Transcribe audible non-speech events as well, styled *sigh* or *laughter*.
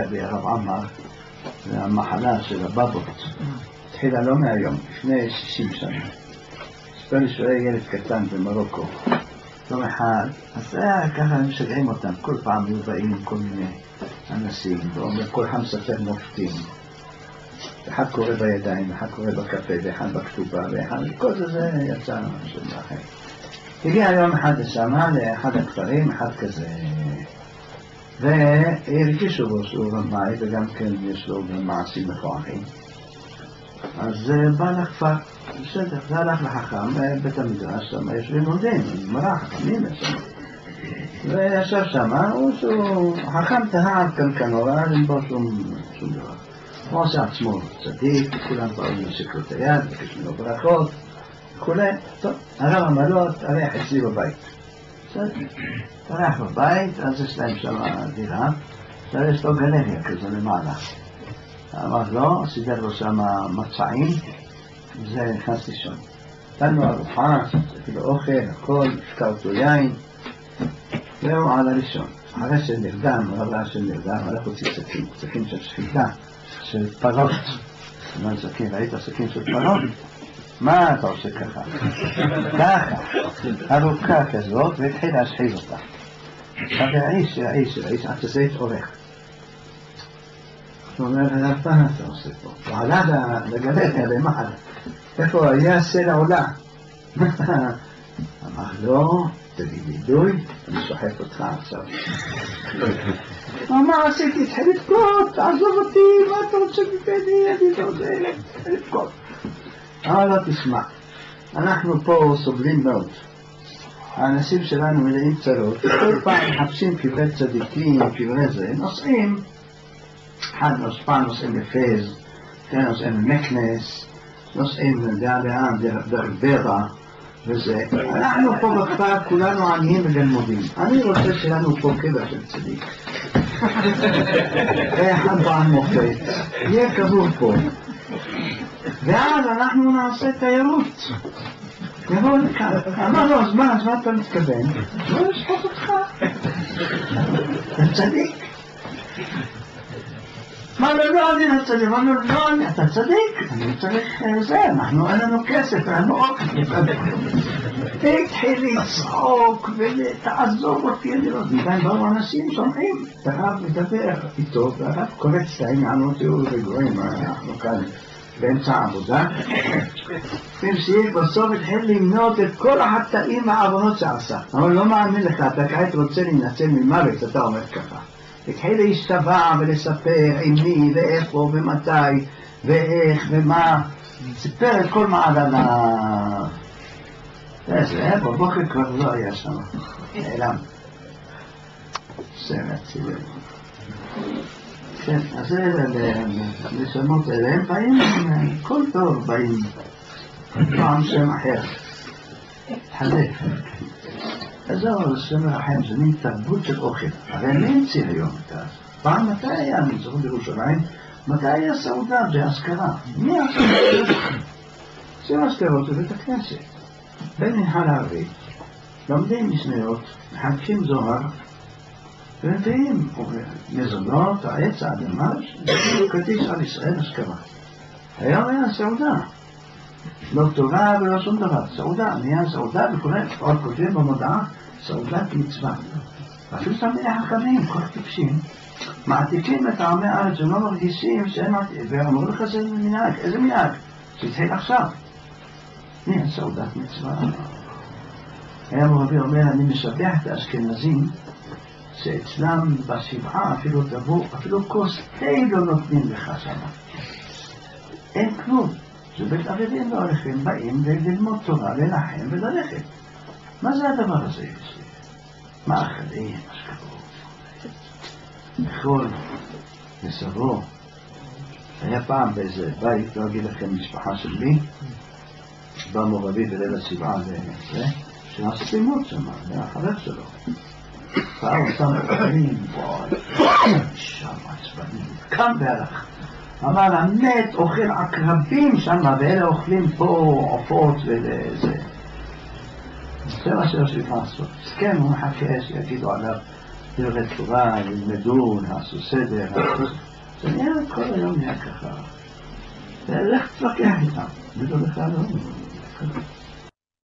לי הרב עמאר, זה המחלה של הבבות. התחילה לא מהיום, לפני 60 שנה. סיפר לי שהוא היה ילד קטן במרוקו. יום אחד, אז היה ככה משגעים אותם, כל פעם היו באים כל מיני אנשים, ואומר כל אחד מספר מופתים. אחד קורא בידיים, אחד קורא בקפה, ואחד בכתובה, ואחד, כל זה, זה יצא משהו אחר. הגיע יום אחד לשמה, לאחד הכפרים, אחד כזה, והרגישו בו שהוא רמאי, וגם כן יש לו מעשים מכוערים. אז אה, בא לכפר, בסדר, זה הלך לחכם, בית המדרש, שם יושבים לומדים, גמרא, חכמים שם. וישב שם, הוא שהוא, החכם תהה על קנקנו, לא היה להם שום דבר. הוא עושה עצמו צדיק, כולם באו לו את היד, בקש ממנו ברכות וכולי. טוב, הרב אמר לו, תארח אצלי בבית. בסדר, תארח בבית, אז יש להם שם דירה, עכשיו יש לו גלריה כזה למעלה. אמר לו, סידר לו שם מצעים, וזה נכנס לישון. נתן לו ארוחה, אפילו אוכל, הכל, אותו יין, והוא על הראשון. אחרי שנרדם, הרב ראה שנרדם, הלך להוציא סכין, סכין של שחיטה, של פרות. אמר סכין, ראית סכין של פרות? מה אתה עושה ככה? ככה, ארוכה כזאת, והתחיל להשחיל אותה. עכשיו האיש, האיש, האיש, עד שזה התעורך. הוא אומר, מה אתה עושה פה? הוא עלה לגלריה למעלה. איפה היה סלע עולה? *laughs* אמר לו, תגיד לי דוי, אני שוחק אותך עכשיו. *laughs* מה עשיתי? התחיל לבכות, תעזוב אותי, מה אתה רוצה ממני? אני לא יודע, לבכות. אמר לו, תשמע, אנחנו פה סובלים מאוד. האנשים שלנו מלאים צרות, כל פעם מחפשים קברי צדיקים, קברי זה, נוסעים, אחד פעם נוסעים לפז, כן, נוסעים למקנס, נוסעים, יודע לאן, דרך ברע. וזה. אנחנו פה בכפר כולנו עניים וגלמודים. אני רוצה שיהיה לנו פה קבר של צדיק. *laughs* אחד בעל מופת, יהיה קבור פה. ואז אנחנו נעשה תיירות. יבואו לכאן. אמר לו, אז מה, אז מה אתה מתכוון? לא לשחוט אותך. אתה צדיק. אמר לו, לא, אני לא צדיק. אמר לו, לא, אתה צדיק. אני צריך זה, אנחנו, אין לנו כסף, אין לנו אוכל. והתחיל לצחוק ותעזוב אותי, אני לא יודע, באו אנשים שומעים. והרב מדבר איתו, והרב קורץ להם, אנחנו תהיו רגועים, אנחנו כאן באמצע העבודה. והמשיך, בסוף התחיל למנות את כל החטאים והעוונות שעשה. אבל לא מאמין לך, אתה כעת רוצה להינצל ממוות, אתה אומר ככה. התחיל להשתבע ולספר עם מי ואיפה ומתי ואיך ומה. סיפר את כל מעגל ה... זה, בבוקר כבר לא היה שם, נעלם. סרט, סיבוב. כן, אז זה לשמות האלה, הם באים, כל טוב באים, פעם שם אחר, התחלף. אז זהו, שם אחר, זה מין תרבות של אוכל. הרי מי המציא היום את זה? פעם מתי היה, אני זוכר בירושלים, מתי היה סעודה באזכרה? מי עשה את זה? זה אזכרות בבית הכנסת. במנהל הערבית לומדים משניות, מחדשים זוהר ומביאים מזונות, העץ, האדמה, קדיש על ישראל אזכרה. היום היה סעודה. לא תורה ולא שום דבר, סעודה, נהיה סעודה וכולי, עוד כותבים במודעה, סעודת מצווה. אפילו תלמידי חכמים, כל טיפשים, מעתיקים את העמי הארץ ולא מרגישים שהם מעתיקים, ואמרו לך זה מנהג, איזה מנהג? שהתחיל עכשיו. נהיה סעודת מצווה. היה מרבי אומר, אני משבח את האשכנזים, שאצלם בשבעה אפילו תבוא, אפילו כוס תה לא נותנים לך שם. אין כלום. זה בית אביבים לא הולכים, באים ללמוד תורה, לנחם וללכת. מה זה הדבר הזה? מאכלים, השקעות, לאכול, לסבו. היה פעם באיזה בית, לא אגיד לכם משפחה של מי, בא מורבי בליל השבעה וזה, שנעשה לימוד שם, זה החבר שלו. אותם חברים, וואי, שם עצבנים, קם והלך. אמר, המת אוכל עקרבים שם, ואלה אוכלים פה עופות וזה. זה מה שרציתי לעשות. כן, הוא מחכה שיגידו עליו דברי תורה, ילמדו, נעשו סדר, זה נהיה כל היום נהיה ככה. ולך תתווכח איתם, זה בכלל לא...